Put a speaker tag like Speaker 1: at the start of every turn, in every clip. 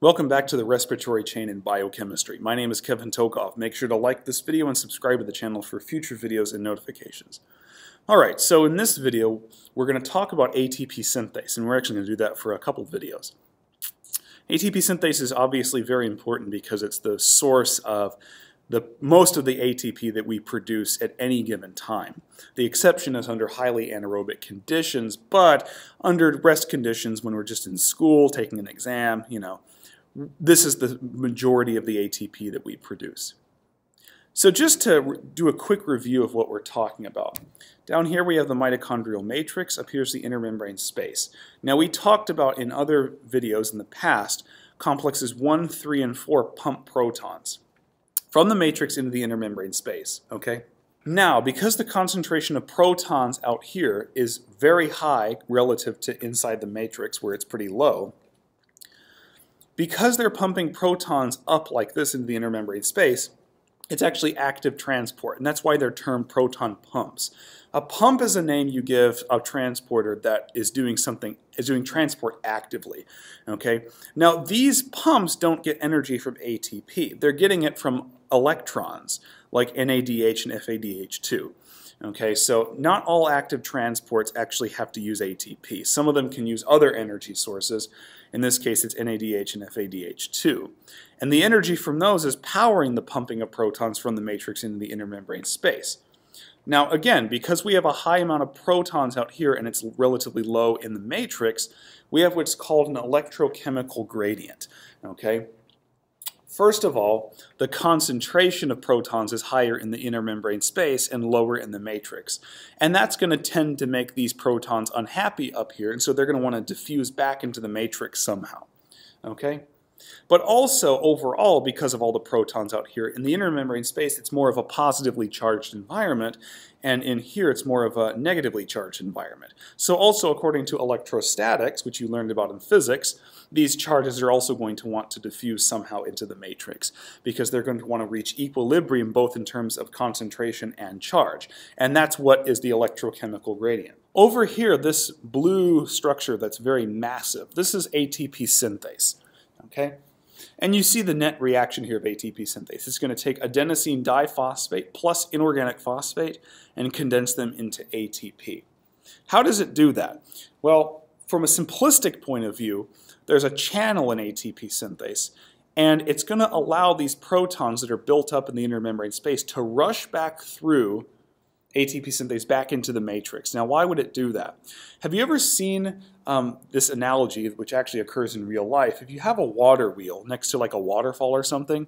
Speaker 1: Welcome back to the respiratory chain in biochemistry. My name is Kevin Tokoph. Make sure to like this video and subscribe to the channel for future videos and notifications. Alright, so in this video we're going to talk about ATP synthase and we're actually going to do that for a couple videos. ATP synthase is obviously very important because it's the source of the most of the ATP that we produce at any given time. The exception is under highly anaerobic conditions, but under rest conditions when we're just in school, taking an exam, you know, this is the majority of the ATP that we produce. So just to do a quick review of what we're talking about. Down here we have the mitochondrial matrix, up here's the intermembrane space. Now we talked about in other videos in the past, complexes 1, 3, and 4 pump protons from the matrix into the intermembrane space, okay? Now, because the concentration of protons out here is very high relative to inside the matrix where it's pretty low, because they're pumping protons up like this into the intermembrane space, it's actually active transport, and that's why they're termed proton pumps. A pump is a name you give a transporter that is doing something, is doing transport actively. Okay. Now these pumps don't get energy from ATP; they're getting it from electrons, like NADH and FADH2. Okay, so not all active transports actually have to use ATP. Some of them can use other energy sources. In this case, it's NADH and FADH2. And the energy from those is powering the pumping of protons from the matrix into the intermembrane space. Now again, because we have a high amount of protons out here and it's relatively low in the matrix, we have what's called an electrochemical gradient. Okay, First of all, the concentration of protons is higher in the intermembrane space and lower in the matrix. And that's going to tend to make these protons unhappy up here, and so they're going to want to diffuse back into the matrix somehow. Okay? But also, overall, because of all the protons out here, in the intermembrane space, it's more of a positively charged environment, and in here, it's more of a negatively charged environment. So also, according to electrostatics, which you learned about in physics, these charges are also going to want to diffuse somehow into the matrix, because they're going to want to reach equilibrium both in terms of concentration and charge. And that's what is the electrochemical gradient. Over here, this blue structure that's very massive, this is ATP synthase okay? And you see the net reaction here of ATP synthase. It's going to take adenosine diphosphate plus inorganic phosphate and condense them into ATP. How does it do that? Well, from a simplistic point of view, there's a channel in ATP synthase, and it's going to allow these protons that are built up in the intermembrane space to rush back through ATP synthase back into the matrix. Now, why would it do that? Have you ever seen um, this analogy, which actually occurs in real life? If you have a water wheel next to like a waterfall or something,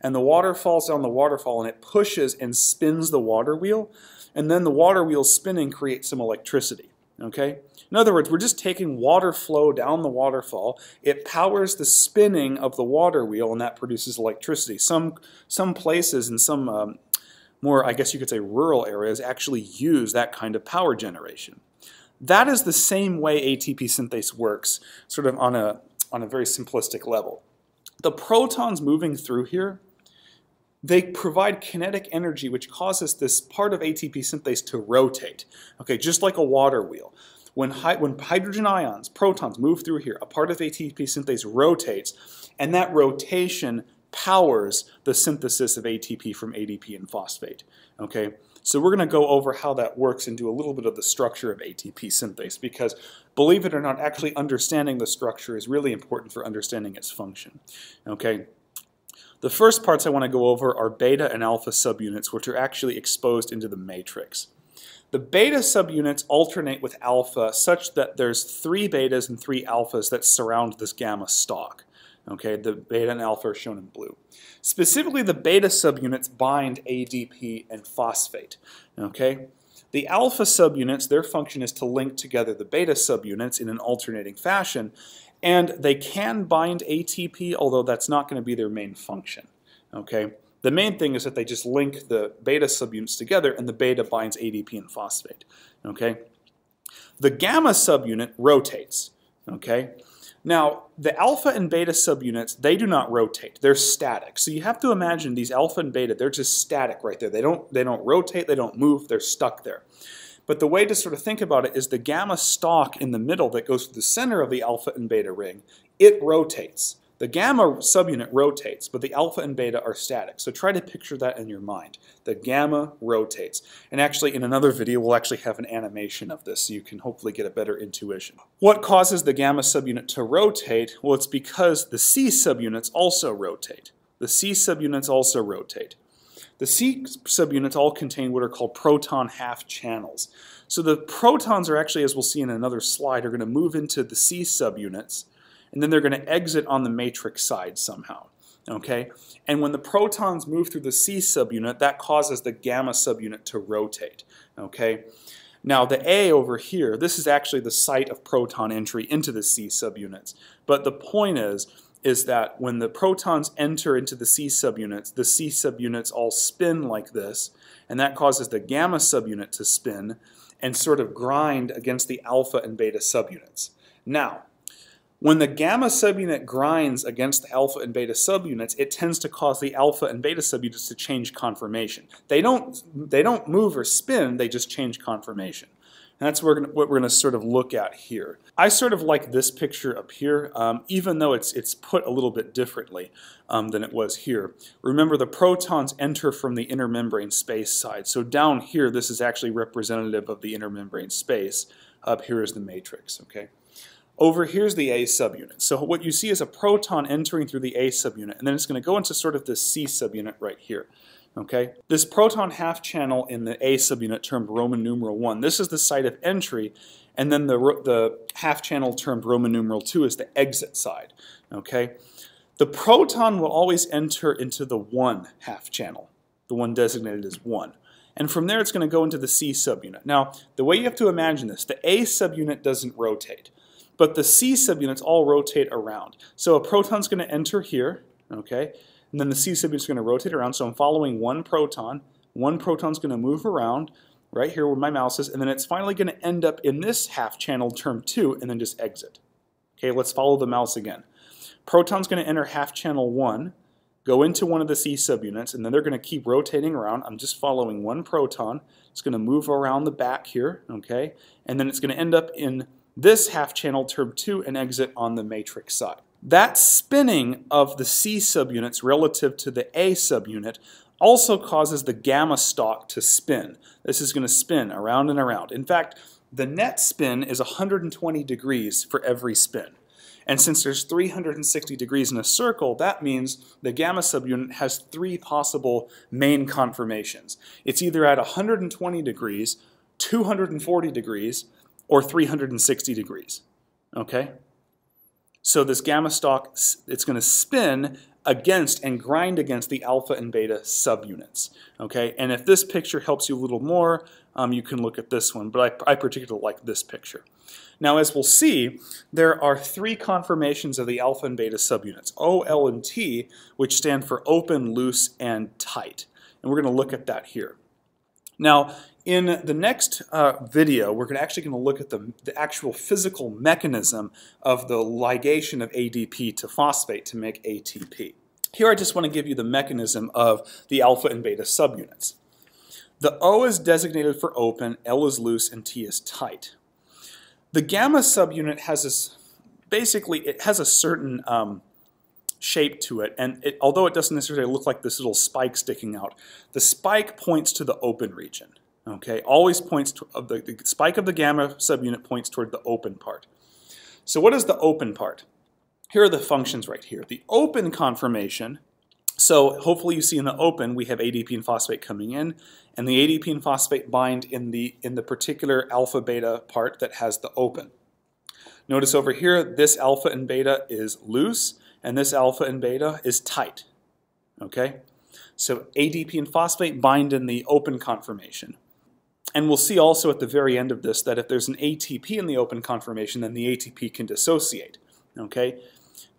Speaker 1: and the water falls down the waterfall and it pushes and spins the water wheel, and then the water wheel spinning creates some electricity. Okay? In other words, we're just taking water flow down the waterfall. It powers the spinning of the water wheel, and that produces electricity. Some some places and some um, more, I guess you could say, rural areas actually use that kind of power generation. That is the same way ATP synthase works, sort of on a, on a very simplistic level. The protons moving through here, they provide kinetic energy which causes this part of ATP synthase to rotate, okay, just like a water wheel. When, when hydrogen ions, protons, move through here, a part of ATP synthase rotates, and that rotation powers the synthesis of ATP from ADP and phosphate. Okay, so we're going to go over how that works and do a little bit of the structure of ATP synthase because, believe it or not, actually understanding the structure is really important for understanding its function. Okay. The first parts I want to go over are beta and alpha subunits, which are actually exposed into the matrix. The beta subunits alternate with alpha such that there's three betas and three alphas that surround this gamma stalk. Okay, the beta and alpha are shown in blue. Specifically, the beta subunits bind ADP and phosphate. Okay, the alpha subunits, their function is to link together the beta subunits in an alternating fashion, and they can bind ATP, although that's not going to be their main function. Okay, the main thing is that they just link the beta subunits together, and the beta binds ADP and phosphate. Okay, the gamma subunit rotates. Okay, now, the alpha and beta subunits, they do not rotate. They're static. So you have to imagine these alpha and beta, they're just static right there. They don't, they don't rotate, they don't move, they're stuck there. But the way to sort of think about it is the gamma stalk in the middle that goes to the center of the alpha and beta ring, it rotates. The gamma subunit rotates, but the alpha and beta are static. So try to picture that in your mind. The gamma rotates. And actually, in another video, we'll actually have an animation of this so you can hopefully get a better intuition. What causes the gamma subunit to rotate? Well, it's because the C subunits also rotate. The C subunits also rotate. The C subunits all contain what are called proton half channels. So the protons are actually, as we'll see in another slide, are going to move into the C subunits, and then they're going to exit on the matrix side somehow. Okay, and when the protons move through the C subunit, that causes the gamma subunit to rotate. Okay, now the A over here, this is actually the site of proton entry into the C subunits. But the point is, is that when the protons enter into the C subunits, the C subunits all spin like this, and that causes the gamma subunit to spin and sort of grind against the alpha and beta subunits. Now, when the gamma subunit grinds against the alpha and beta subunits, it tends to cause the alpha and beta subunits to change conformation. They don't, they don't move or spin, they just change conformation. And that's what we're going to sort of look at here. I sort of like this picture up here, um, even though it's, it's put a little bit differently um, than it was here. Remember, the protons enter from the intermembrane space side. So down here, this is actually representative of the intermembrane space. Up here is the matrix, okay? Over here's the A subunit. So what you see is a proton entering through the A subunit, and then it's going to go into sort of this C subunit right here. Okay, This proton half channel in the A subunit termed Roman numeral 1, this is the site of entry, and then the, the half channel termed Roman numeral 2 is the exit side. Okay, The proton will always enter into the 1 half channel, the one designated as 1. And from there it's going to go into the C subunit. Now, the way you have to imagine this, the A subunit doesn't rotate, but the C subunits all rotate around. So a proton's going to enter here, okay, and then the C subunit's is going to rotate around. So I'm following one proton. One proton's going to move around right here where my mouse is, and then it's finally going to end up in this half channel term 2 and then just exit. Okay, let's follow the mouse again. Proton's going to enter half channel 1, go into one of the C subunits, and then they're going to keep rotating around. I'm just following one proton. It's going to move around the back here, okay, and then it's going to end up in this half channel term 2 and exit on the matrix side. That spinning of the C subunits relative to the A subunit also causes the gamma stalk to spin. This is going to spin around and around. In fact, the net spin is 120 degrees for every spin. And since there's 360 degrees in a circle, that means the gamma subunit has three possible main conformations. It's either at 120 degrees, 240 degrees, or 360 degrees. Okay? So this gamma stalk, it's going to spin against and grind against the alpha and beta subunits. Okay, and if this picture helps you a little more, um, you can look at this one, but I, I particularly like this picture. Now, as we'll see, there are three conformations of the alpha and beta subunits, O, L, and T, which stand for open, loose, and tight. And we're going to look at that here. Now, in the next uh, video, we're actually going to look at the, the actual physical mechanism of the ligation of ADP to phosphate to make ATP. Here I just want to give you the mechanism of the alpha and beta subunits. The O is designated for open, L is loose, and T is tight. The gamma subunit has this, basically, it has a certain um, shape to it, and it, although it doesn't necessarily look like this little spike sticking out, the spike points to the open region. Okay, always points to uh, the, the spike of the gamma subunit points toward the open part. So what is the open part? Here are the functions right here. The open conformation, so hopefully you see in the open we have ADP and phosphate coming in, and the ADP and phosphate bind in the, in the particular alpha beta part that has the open. Notice over here, this alpha and beta is loose, and this alpha and beta is tight. Okay? So ADP and phosphate bind in the open conformation. And we'll see also at the very end of this that if there's an ATP in the open conformation, then the ATP can dissociate. Okay?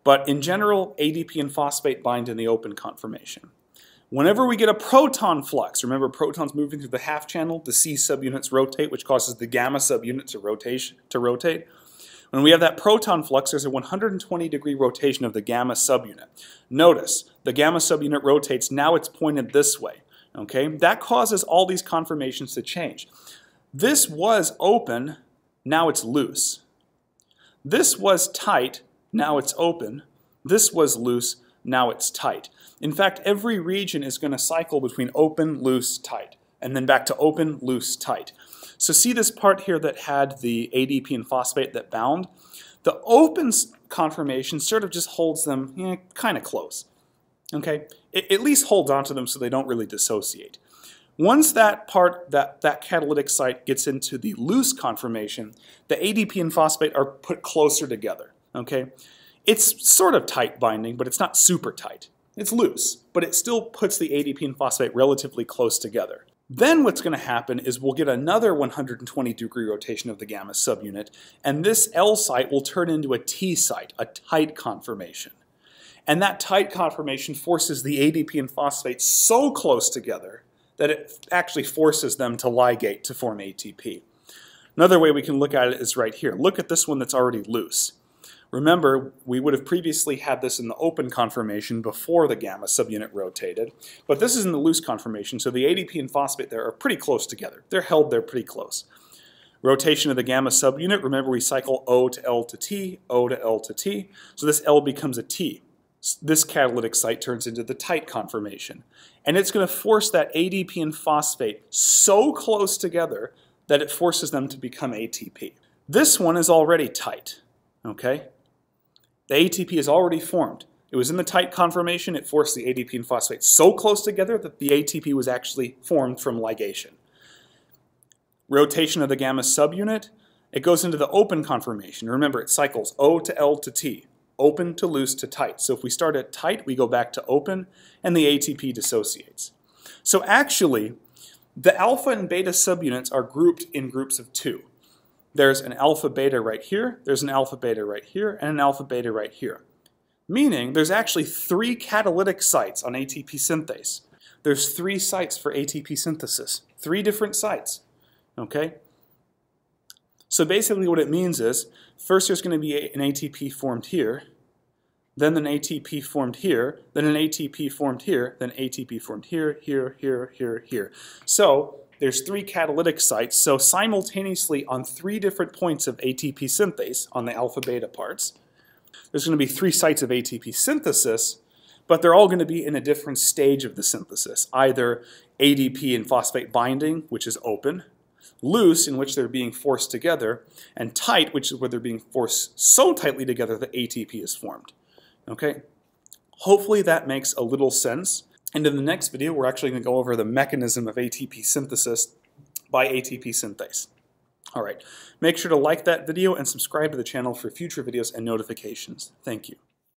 Speaker 1: But in general, ADP and phosphate bind in the open conformation. Whenever we get a proton flux, remember protons moving through the half channel, the C subunits rotate, which causes the gamma subunit to, rotation, to rotate. When we have that proton flux, there's a 120 degree rotation of the gamma subunit. Notice, the gamma subunit rotates, now it's pointed this way. Okay, that causes all these conformations to change. This was open, now it's loose. This was tight, now it's open. This was loose, now it's tight. In fact, every region is going to cycle between open, loose, tight, and then back to open, loose, tight. So see this part here that had the ADP and phosphate that bound? The open conformation sort of just holds them kind of close. Okay, it at least holds onto them so they don't really dissociate. Once that part, that, that catalytic site gets into the loose conformation, the ADP and phosphate are put closer together. Okay, It's sort of tight binding, but it's not super tight. It's loose, but it still puts the ADP and phosphate relatively close together. Then what's going to happen is we'll get another 120 degree rotation of the gamma subunit, and this L site will turn into a T site, a tight conformation. And that tight conformation forces the ADP and phosphate so close together that it actually forces them to ligate to form ATP. Another way we can look at it is right here. Look at this one that's already loose. Remember, we would have previously had this in the open conformation before the gamma subunit rotated, but this is in the loose conformation, so the ADP and phosphate there are pretty close together. They're held there pretty close. Rotation of the gamma subunit, remember we cycle O to L to T, O to L to T, so this L becomes a T. This catalytic site turns into the tight conformation. And it's going to force that ADP and phosphate so close together that it forces them to become ATP. This one is already tight, okay? The ATP is already formed. It was in the tight conformation, it forced the ADP and phosphate so close together that the ATP was actually formed from ligation. Rotation of the gamma subunit, it goes into the open conformation. Remember, it cycles O to L to T, open to loose to tight. So if we start at tight, we go back to open, and the ATP dissociates. So actually, the alpha and beta subunits are grouped in groups of two there's an alpha beta right here, there's an alpha beta right here, and an alpha beta right here. Meaning there's actually three catalytic sites on ATP synthase. There's three sites for ATP synthesis, three different sites, okay? So basically what it means is, first there's going to be an ATP formed here, then an ATP formed here, then an ATP formed here, then ATP formed here, here, here, here, here. So there's three catalytic sites, so simultaneously on three different points of ATP synthase on the alpha beta parts, there's going to be three sites of ATP synthesis, but they're all going to be in a different stage of the synthesis, either ADP and phosphate binding, which is open, loose, in which they're being forced together, and tight, which is where they're being forced so tightly together that ATP is formed. Okay? Hopefully that makes a little sense. And in the next video, we're actually going to go over the mechanism of ATP synthesis by ATP synthase. All right, make sure to like that video and subscribe to the channel for future videos and notifications. Thank you.